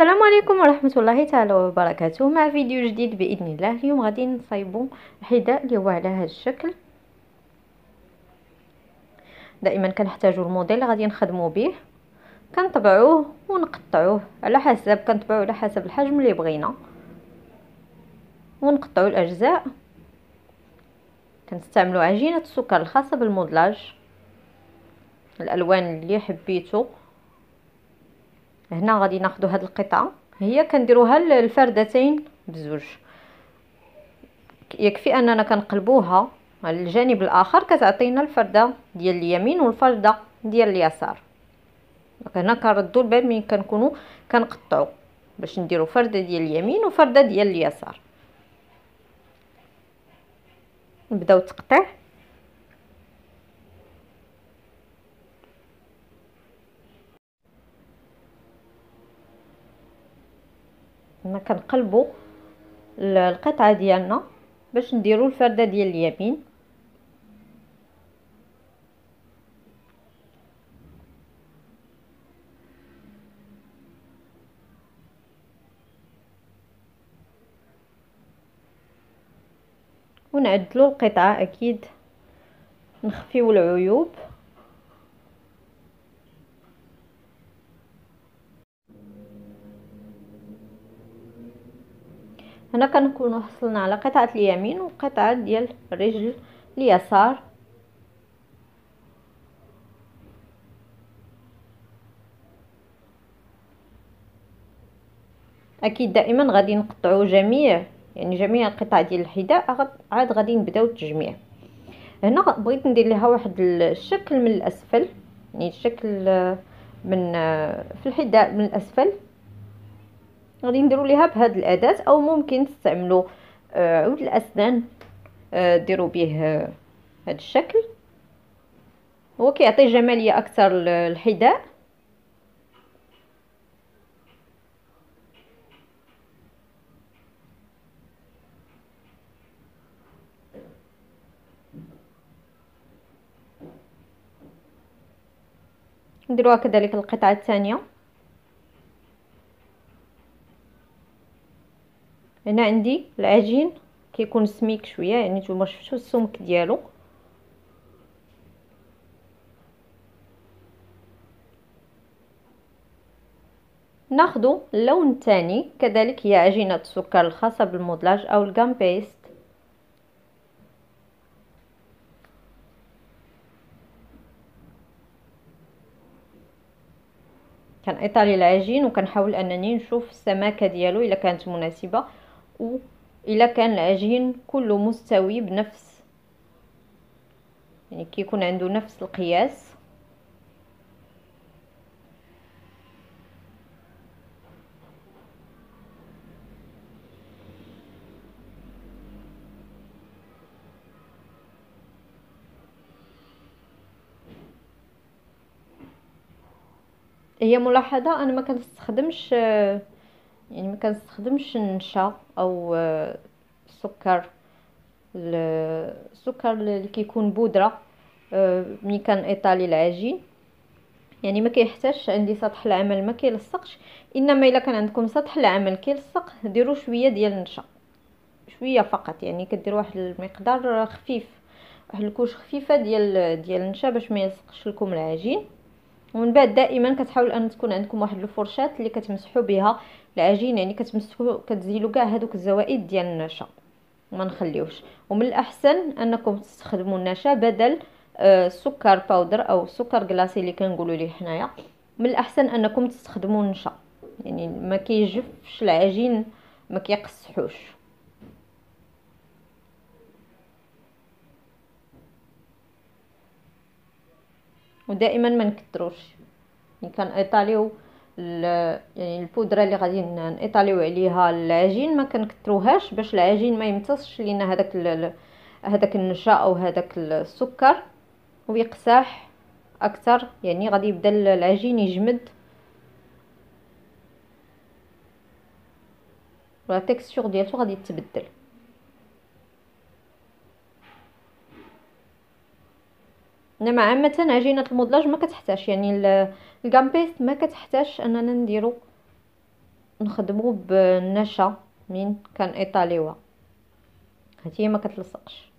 السلام عليكم ورحمة الله تعالى وبركاته. مع فيديو جديد بإذن الله اليوم غادي نصايبو الحذاء اللي هو على هذا الشكل. دائما كنحتاجو الموديل غادي نخدمو به. كنطبعوه ونقطعوه. على حسب كنطبعوه على حسب الحجم اللي بغينا. ونقطعو الأجزاء. كنستعملوا عجينة السكر الخاصة بالمودلاج. الألوان اللي حبيتو. هنا غادي ناخذ هاد القطعة. هي كنديروها الفردتين بزوج. يكفي أننا كنقلبوها على الجانب الآخر كتعطينا الفردة ديال اليمين والفردة ديال اليسار. هنا كنردوا الباب ملي كنكونوا كنقطعوا باش نديروا فرده ديال اليمين وفردة ديال اليسار. نبداو التقطيع هنا كنقلبوا القطعة ديالنا باش نديروا الفردة ديال اليمين. ونعدلوا القطعة أكيد نخفيو العيوب. هنا كنكونوا حصلنا على قطعة اليمين وقطعة ديال الرجل اليسار. أكيد دائما غادي نقطعوا جميع يعني جميع القطع ديال الحذاء عاد غادي نبداو التجميع. هنا بغيت ندير ليها واحد الشكل من الأسفل يعني الشكل من في الحذاء من الأسفل. غادي نديروا ليها بهذه الأداة أو ممكن تستعملوا آه، عود الأسنان آه، ديروا به هذا الشكل. هو كيعطي جمالية أكثر للحذاء نديروها كذلك القطعة الثانية. هنا عندي العجين كيكون سميك شوية يعني نتوما شفتوا السمك ديالو. ناخذ اللون الثاني كذلك هي عجينة السكر الخاصة بالمودلاج أو الغام بيست. كنطالي العجين وكنحاول أنني نشوف السماكة ديالو إلا كانت مناسبة. و الا كان العجين كله مستوي بنفس يعني كيكون عنده نفس القياس. هي ملاحظة أنا ما كنستخدمش يعني ما كنستخدمش النشا أو السكر. السكر اللي كيكون بودرة ملي كنطالي العجين. يعني ما كيحتاجش عندي سطح العمل ما كيلصقش. إنما إلا كان عندكم سطح العمل كيلصق ديروا شوية ديال النشا. شوية فقط يعني كديروا واحد المقدار خفيف واحد الكوش خفيفة ديال ديال النشا باش ما يلصقش لكم العجين. ومن بعد دائما كتحاول أن تكون عندكم واحد الفرشاه اللي كتمسحوا بها العجين يعني كتمسحوا كتزيلوا كاع هذوك الزوائد ديال النشا. ما نخليوش. ومن الأحسن أنكم تستخدموا النشا بدل السكر آه، باودر أو السكر كلاصي اللي كنقولوا ليه حنايا. من الأحسن أنكم تستخدموا النشا. يعني ما كيجفش العجين ما كيقصحوش. ودائما ما نكثروش. يعني كنطاليو يعني البودرة اللي غادي نطاليو عليها العجين ما كنكثروهاش باش العجين ما يمتصش لينا هذاك هذاك النشا أو هذاك السكر ويقساح أكثر. يعني غادي يبدا العجين يجمد. ولا تيكستور ديالو غادي تبدل إنما عامة عجينه المودلاج ما كتحتاج يعني الكامبيست ما كتحتاج أننا نديرو نخدمو بالنشا من كان ايطاليوها هاتي ما كتلصقش.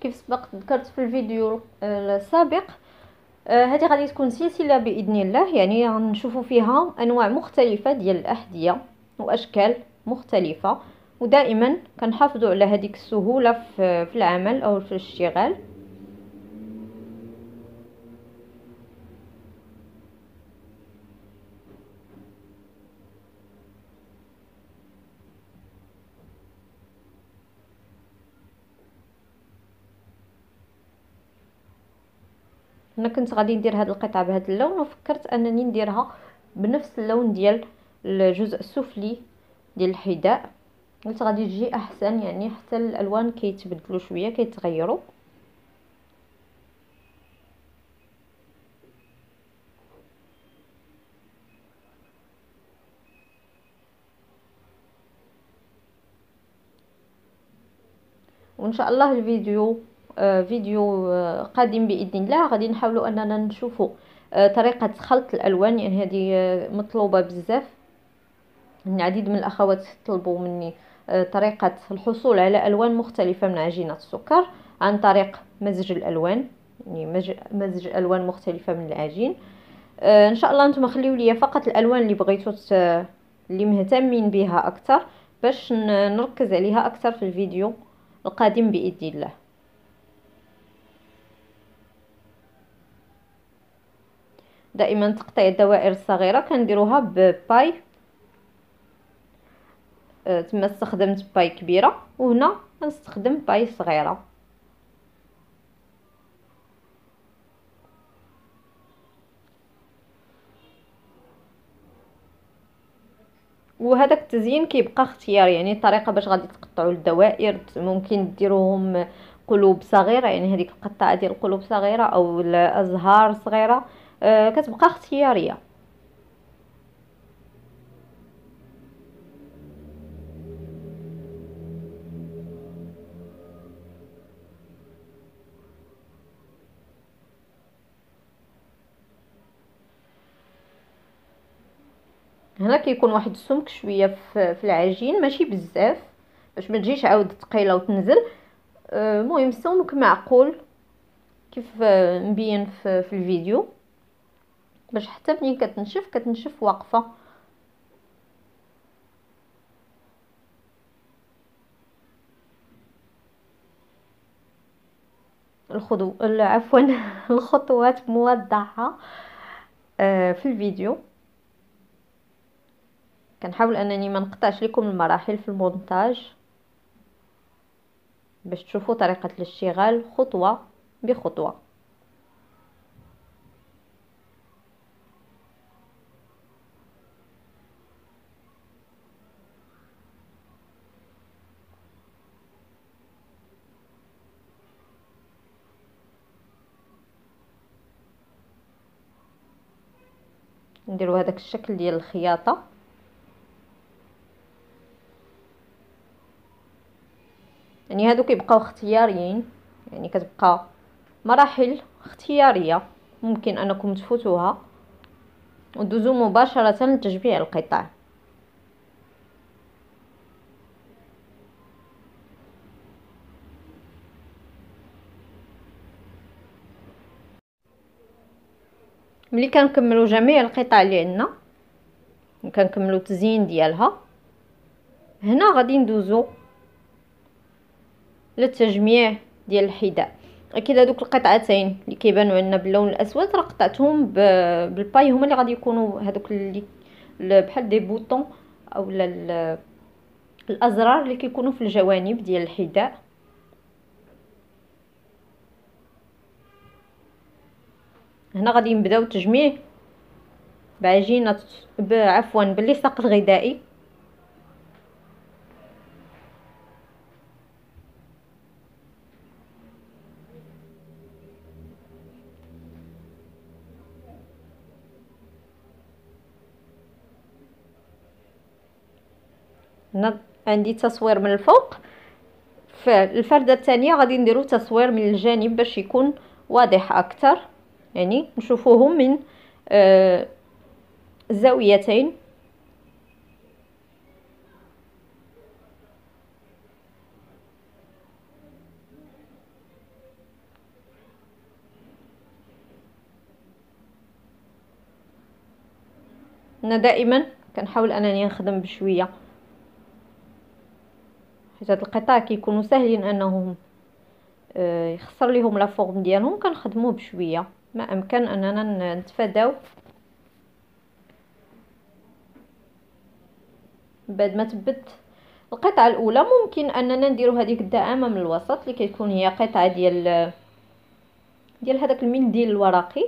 كيف سبق ذكرت في الفيديو السابق آه، هذه غادي تكون سلسلة بإذن الله. يعني غنشوفوا فيها أنواع مختلفة ديال الأحذية وأشكال مختلفة. ودائما كنحافظوا على هذيك السهولة في العمل أو في الاشتغال. أنا كنت غادي ندير هاد القطعة بهذا اللون وفكرت أنني نديرها بنفس اللون ديال الجزء السفلي ديال الحذاء. قلت غادي تجي أحسن يعني حتى الألوان كيتبدلوا شوية كيتغيروا. وإن شاء الله الفيديو فيديو آه، قادم بإذن الله. غادي نحاولوا أننا نشوفوا آه، طريقة خلط الألوان. يعني هذه مطلوبة بزاف. العديد من الأخوات طلبوا مني طريقة الحصول على ألوان مختلفة من عجينة السكر عن طريق مزج الألوان. يعني مزج ألوان مختلفة من العجين. إن شاء الله نتوما خليو لي فقط الألوان اللي بغيتو اللي مهتمين بها أكثر باش نركز عليها أكثر في الفيديو القادم بإذن الله. دائما تقطيع الدوائر الصغيرة. كنديروها ب paille آه، تما استخدمت paille كبيرة وهنا غنستخدم paille صغيرة. وهذاك التزيين كيبقى اختياري يعني الطريقة باش غادي تقطعوا الدوائر. ممكن ديروهم قلوب صغيرة يعني هذيك القطعه ديال قلوب صغيرة أو الأزهار صغيرة. كتبقى اختيارية. هنا كيكون واحد السمك شوية في العجين ماشي بزاف باش ما تجيش عاود ثقيله وتنزل. آه، المهم السمك معقول كيف مبين في الفيديو. باش حتى ملي كتنشف كتنشف واقفة. الخضو عفوا الخطوات موضحة آه، في الفيديو. كنحاول أنني ما نقطعش لكم المراحل في المونتاج. باش تشوفوا طريقة الاشتغال خطوة بخطوة. نديرو هذاك الشكل ديال الخياطة. يعني هادو كيبقاو اختياريين. يعني كتبقى مراحل اختيارية ممكن أنكم تفوتوها. ودوزو مباشرة لتجميع القطع. ملي كنكملوا جميع القطع اللي عندنا كنكملوا التزيين ديالها هنا غادي ندوزو للتجميع ديال الحذاء. أكيد هذوك القطعتين اللي كيبانوا عندنا باللون الأسود راه قطعتهم بالباي هما اللي غادي يكونوا هذوك اللي بحال دي بوطون أو الأزرار اللي كيكونوا في الجوانب ديال هنا غادي نبداو تجميع. بعجينة عفوا باللصاق الغذائي. هنا عندي تصوير من الفوق. في الفردة الثانية غادي نديرو تصوير من الجانب باش يكون واضح أكثر يعني نشوفوهم من آه زاويتين. أنا دائما كنحاول أنني نخدم بشوية حيت هاد القطع كيكونوا ساهلين أنهم آه، يخسر ليهم لا فورم ديالهم كنخدموه بشوية. ما أمكن أننا نتفاداو. بعد ما تبت القطعة الأولى ممكن أننا نديرو هذيك الدعامه من الوسط اللي كتكون هي قطعة ديال ديال هذاك المنديل الورقي.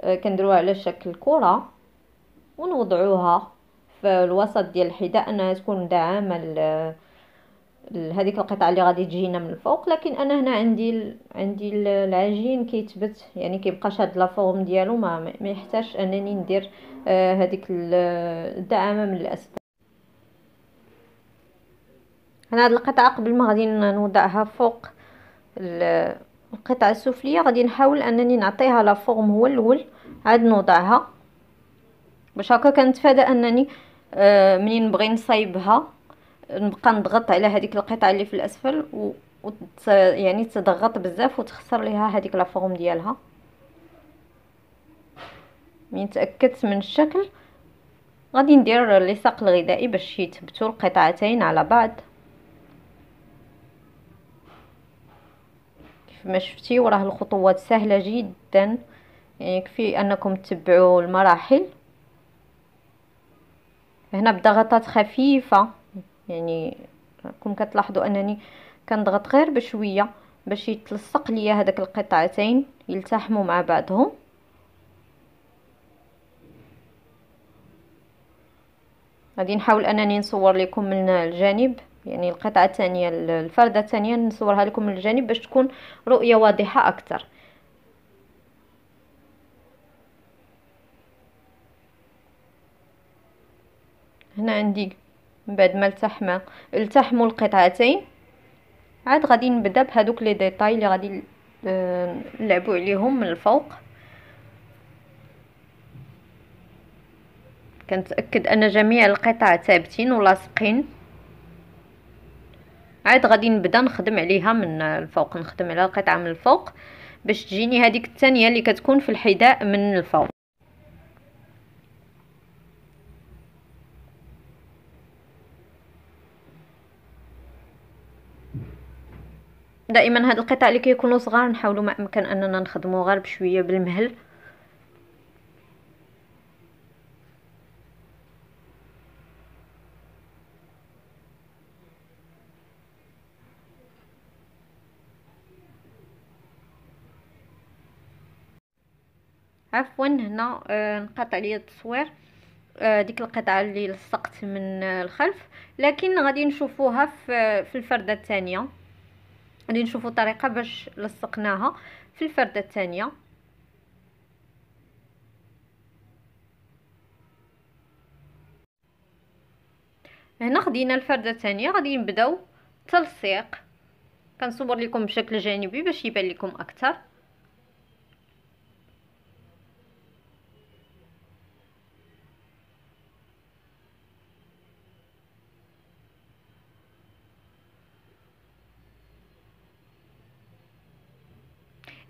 آه، كنديروها على شكل كرة ونوضعوها في الوسط ديال الحذاء أنها تكون دعامه هذيك القطعة اللي غادي تجينا من الفوق لكن أنا هنا عندي عندي العجين كيتبت يعني كيبقاش هاد la forme ديالو ما ما يحتاجش أنني ندير آه هذيك الدعامة من الاسفل هنا هاد القطعة قبل ما غادي نوضعها فوق القطعة السفلية غادي نحاول أنني نعطيها la forme هو الأول عاد نوضعها. باش هكا كنتفادى أنني آه منين نبغي نصايبها. نبقى نضغط على هذيك القطعة اللي في الأسفل و وت... يعني تضغط بزاف وتخسر ليها هذيك لا فورم ديالها. من تأكدت من الشكل. غادي ندير اللصاق الغذائي باش يثبتوا القطعتين على بعض. كيف ما شفتي وراه الخطوات سهلة جدا. يعني يكفي أنكم تتبعوا المراحل. هنا بضغطات خفيفة. يعني راكم كتلاحظوا أنني كنضغط غير بشوية باش يتلصق ليا هذاك القطعتين يلتحموا مع بعضهم. غادي نحاول أنني نصور لكم من الجانب يعني القطعة الثانية الفرده الثانية نصورها لكم من الجانب باش تكون رؤية واضحة أكثر. هنا عندي من بعد ما التحم التحموا القطعتين. عاد غادي نبدا بهذوك لي ديتاي اللي غادي آه، نلعبوا عليهم من الفوق. كنتأكد أن جميع القطع ثابتين ولاصقين عاد غادي نبدا نخدم عليها من الفوق نخدم على القطعة من الفوق باش تجيني هذيك الثانية اللي كتكون في الحذاء من الفوق. دائما هاد القطع اللي كيكونوا صغار نحاولوا ما أمكن أننا نخدموا غير بشوية بالمهل. عفوا هنا آه نقطع لي التصوير. آه ديك القطعة اللي لصقت من الخلف. لكن غادي نشوفوها في الفردة الثانية. غادي نشوفوا طريقة باش لصقناها. في الفرده الثانية. هنا خدينا الفرده الثانية. غادي نبداو تلصيق. كنصور لكم بشكل جانبي باش يبان لكم أكثر.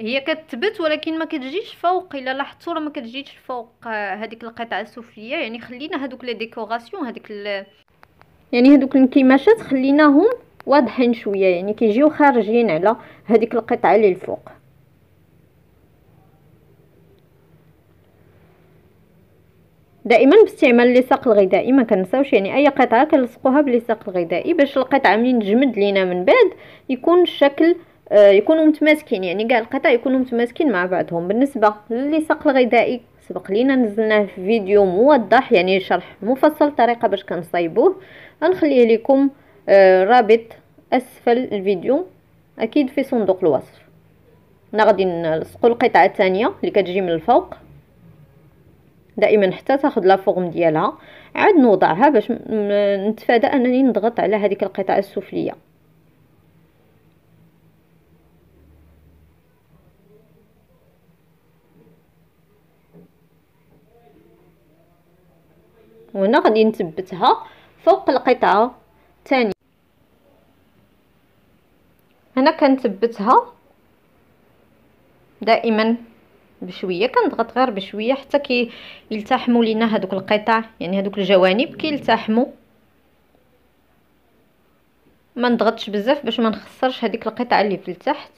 هي كتثبت ولكن ما كتجيش فوق. إلا لاحظتوا راه ما كتجيش فوق آه، هذيك القطعة السفليه يعني خلينا هذوك لي ديكوراسيون هذيك يعني هذوك الكماشات خليناهم واضحين شوية. يعني كيجيو خارجين على هذيك القطعة اللي الفوق. دائما باستعمال اللصاق الغذائي ما كنساوش. يعني أي قطعة كنلصقوها باللصاق الغذائي باش القطعة منين تجمد لينا من بعد يكون الشكل يكونوا متماسكين يعني كاع القطع يكونوا متماسكين مع بعضهم. بالنسبة للصق الغذائي سبق لينا نزلناه في فيديو موضح يعني شرح مفصل طريقة باش كنصايبوه. غنخليه لكم آه، رابط أسفل الفيديو أكيد في صندوق الوصف. أنا غادي نلصقوا القطعة الثانية اللي كتجي من الفوق. دائما حتى تاخذ لا فورم ديالها. عاد نوضعها باش نتفادى أنني نضغط على هذيك القطعة السفلية. وهنا غادي نثبتها فوق القطعة الثانية. هنا كنثبتها دائما بشوية كنضغط غير بشوية حتى كي يلتحموا لينا هذوك القطع يعني هذوك الجوانب كيلتحموا. ما نضغطش بزاف باش ما نخسرش هذيك القطعه اللي في التحت.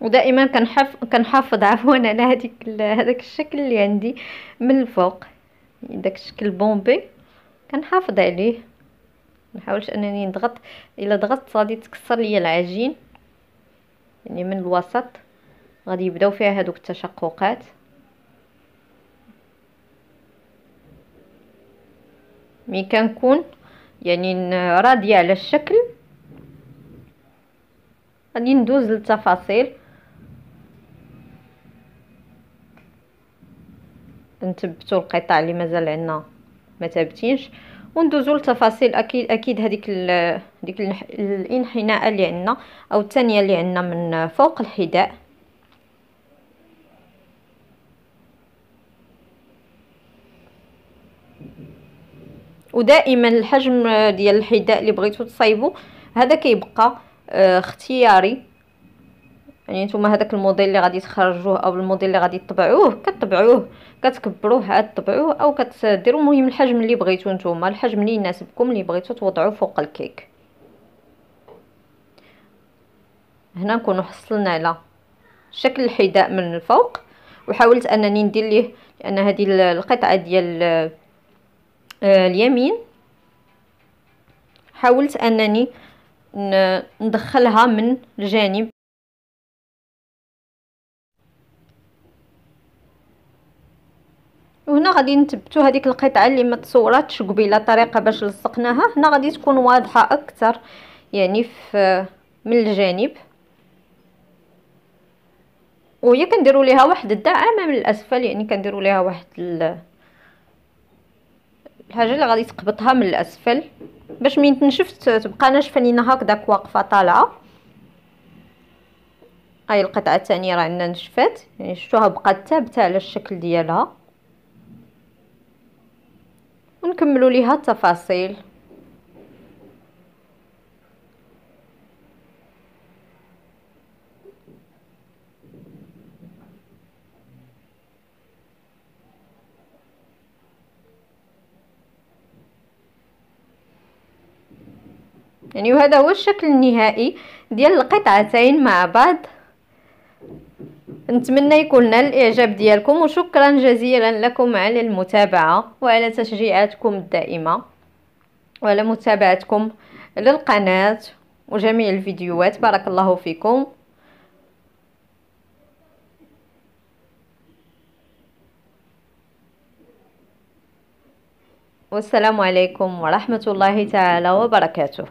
ودائما كنحف كنحافظ عفوا على هذيك هذاك الشكل اللي عندي من الفوق. داك الشكل بومبي كنحافظ عليه. نحاولش أنني نضغط إلا ضغطت غادي تكسر ليا العجين. يعني من الوسط غادي يبداو فيها هذوك التشققات. مي كنكون يعني راضية على الشكل. غادي ندوز للتفاصيل. نثبتوا القطع اللي مازال عندنا ما ثابتينش وندوزو للتفاصيل أكيد أكيد هذيك ديك الإنحناء اللي عندنا أو الثانية اللي عندنا من فوق الحذاء. ودائما الحجم ديال الحذاء اللي بغيتو تصايبو هذا كيبقى آه اختياري. يعني نتوما هذاك الموديل اللي غادي تخرجوه أو الموديل اللي غادي تطبعوه كتطبعوه كتكبروه عاد تطبعوه أو كتديروا. المهم الحجم اللي بغيتو نتوما الحجم اللي يناسبكم اللي بغيتو توضعوه فوق الكيك. هنا نكونوا حصلنا على شكل الحذاء من الفوق. وحاولت انني ندير ليه لأن هذه القطعة ديال آه، اليمين. حاولت انني ندخلها من الجانب وهنا غادي نثبتوا هذيك القطعة اللي ما تصوراتش قبيلة طريقة باش لصقناها. هنا غادي تكون واضحة أكثر يعني في من الجانب. وهي كنديروا ليها واحد الدعامة من الأسفل يعني كنديروا ليها واحد الحاجة اللي غادي تقبطها من الأسفل. باش من تنشف تبقى ناشفة لينا هكذاك واقفه طالعة. هاي القطعة الثانية راه عندنا نشفات يعني شفتوها بقات ثابتة على الشكل ديالها. ونكملوا ليها التفاصيل. يعني وهذا هو الشكل النهائي ديال القطعتين مع بعض. نتمنى يكون نال الإعجاب ديالكم وشكرا جزيلا لكم على المتابعة وعلى تشجيعاتكم الدائمة وعلى متابعتكم للقناة وجميع الفيديوهات. بارك الله فيكم. والسلام عليكم ورحمة الله تعالى وبركاته.